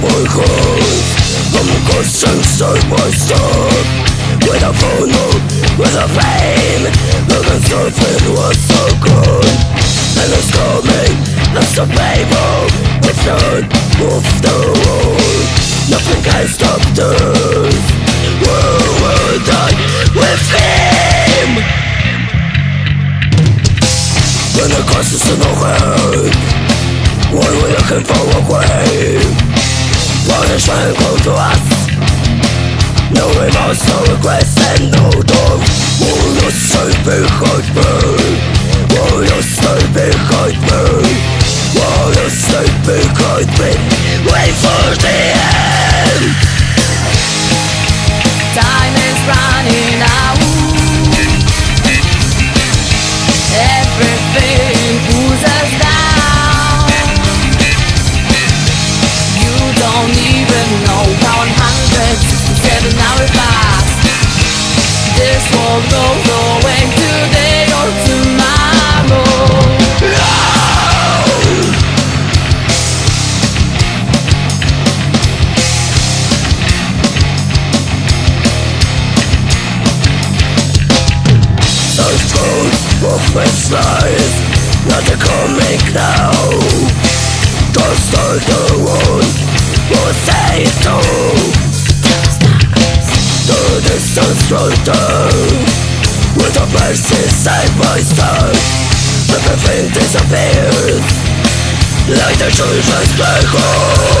my heart I'm a ghost inside my stomach With a funnel, with a flame Looking surfing was so good And it's coming, that's the paper It's not of the world Nothing can stop this We will die with him When the ghost is head for a way Punishment come to us No remorse, no regrets and no dawn Will you stay behind me? Will you stay behind me? Will you stay behind me? Wait for the this life Not a comic now Just like The distance shorter With a mercy side by side Everything disappears. Like the children's hole